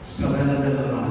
Sa kalaga ng